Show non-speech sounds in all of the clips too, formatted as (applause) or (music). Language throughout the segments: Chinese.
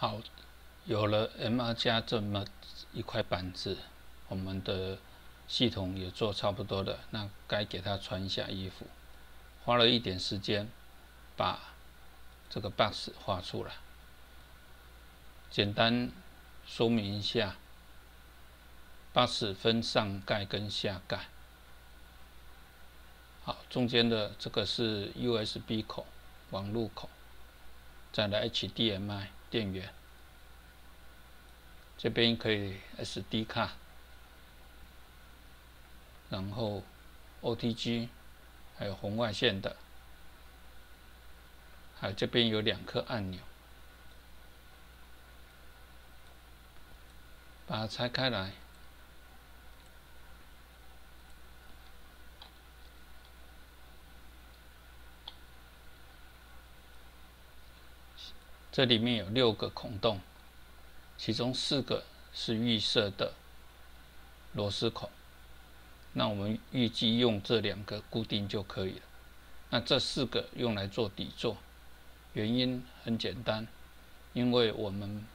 好，有了 MR 加这么一块板子，我们的系统也做差不多了，那该给它穿一下衣服。花了一点时间，把这个 box 画出来。简单说明一下，box 分上盖跟下盖。好，中间的这个是 USB 口，网路口，再来 HDMI。电源，这边可以 SD 卡，然后 OTG，还有红外线的，还有这边有两颗按钮，把它拆开来。这里面有六个孔洞，其中四个是预设的螺丝孔，那我们预计用这两个固定就可以了。那这四个用来做底座，原因很简单，因为我们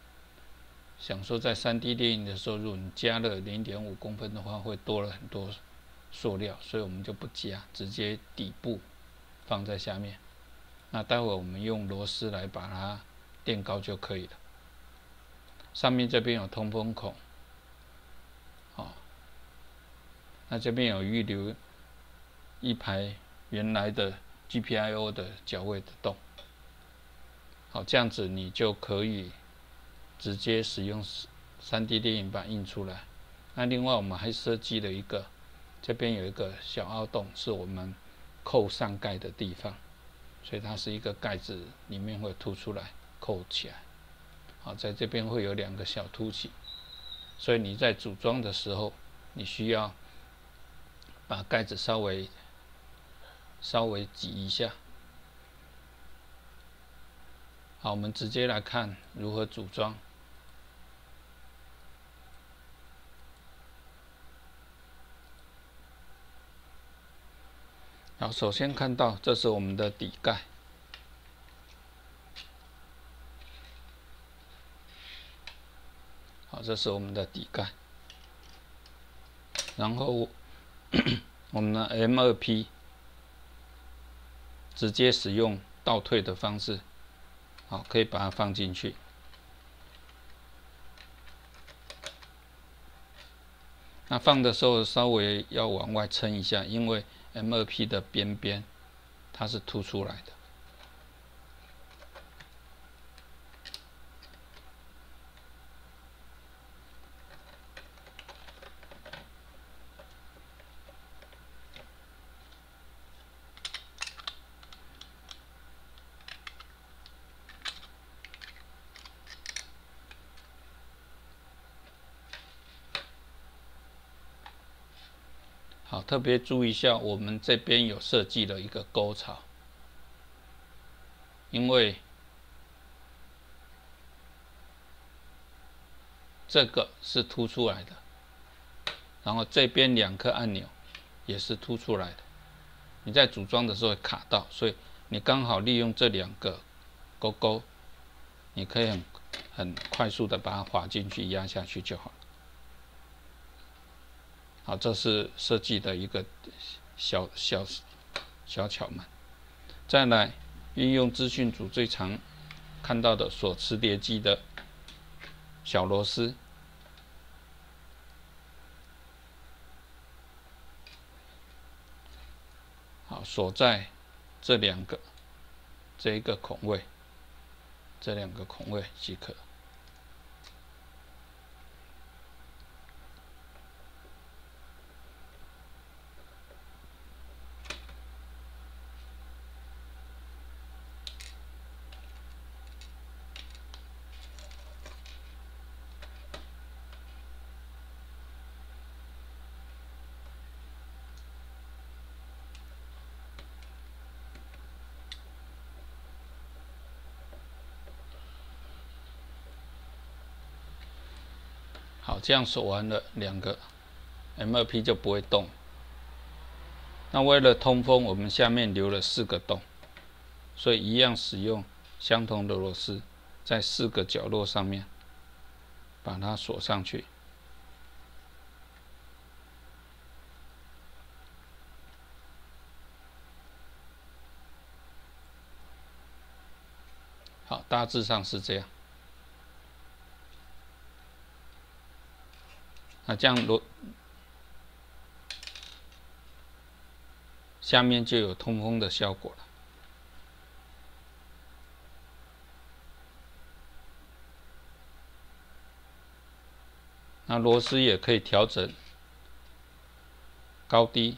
想说在 3D 电影的时候，如果你加了0.5公分的话，会多了很多塑料，所以我们就不加，直接底部放在下面。那待会我们用螺丝来把它。垫高就可以了。上面这边有通风孔，好，那这边有预留一排原来的 GPIO 的脚位的洞，好，这样子你就可以直接使用 3D 电影板印出来。那另外我们还设计了一个，这边有一个小凹洞，是我们扣上盖的地方，所以它是一个盖子，里面会凸出来。扣起来，好，在这边会有两个小凸起，所以你在组装的时候，你需要把盖子稍微稍微挤一下。好，我们直接来看如何组装。好，首先看到这是我们的底盖。好，这是我们的底盖，然后 (coughs) 我们的 M 二 P 直接使用倒退的方式，好，可以把它放进去。那放的时候稍微要往外撑一下，因为 M 二 P 的边边它是凸出来的。好，特别注意一下，我们这边有设计了一个沟槽，因为这个是凸出来的，然后这边两颗按钮也是凸出来的，你在组装的时候会卡到，所以你刚好利用这两个勾勾，你可以很很快速的把它滑进去压下去就好。好，这是设计的一个小小小巧门。再来，运用资讯组最常看到的锁磁碟机的小螺丝，好锁在这两个这一个孔位，这两个孔位即可。这样锁完了两个 M 二 P 就不会动。那为了通风，我们下面留了四个洞，所以一样使用相同的螺丝，在四个角落上面把它锁上去。好，大致上是这样。那这样螺下面就有通风的效果了。那螺丝也可以调整高低。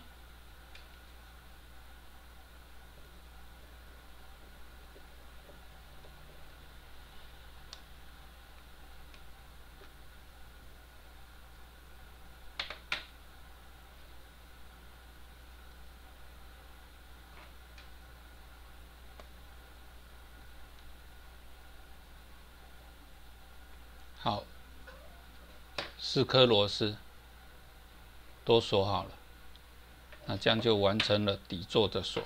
好。四颗螺丝都锁好了，那这样就完成了底座的锁。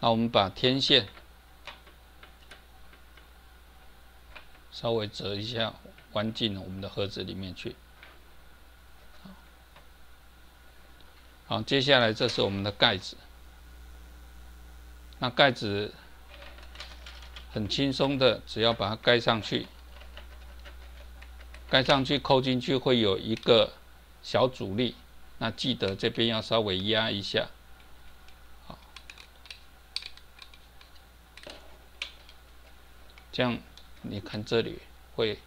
那我们把天线稍微折一下，弯进我们的盒子里面去。好，接下来这是我们的盖子。那盖子很轻松的，只要把它盖上去。盖上去扣进去会有一个小阻力，那记得这边要稍微压一下，好，这样你看这里会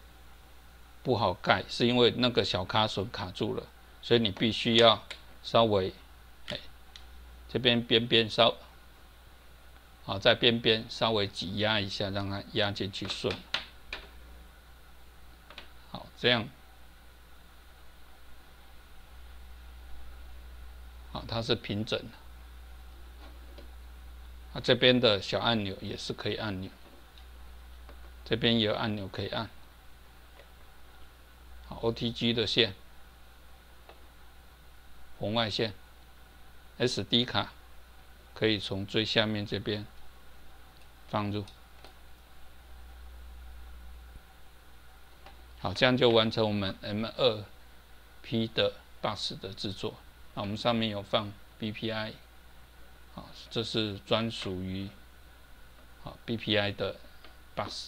不好盖，是因为那个小卡榫卡住了，所以你必须要稍微，哎，这边边边稍，好在边边稍微挤压一下，让它压进去顺。这样，好，它是平整的。啊，这边的小按钮也是可以按钮，这边有按钮可以按。好，OTG 的线，红外线，SD 卡可以从最下面这边放入。好，这样就完成我们 M 二 P 的 bus 的制作。那我们上面有放 BPI，好，这是专属于好 BPI 的 bus。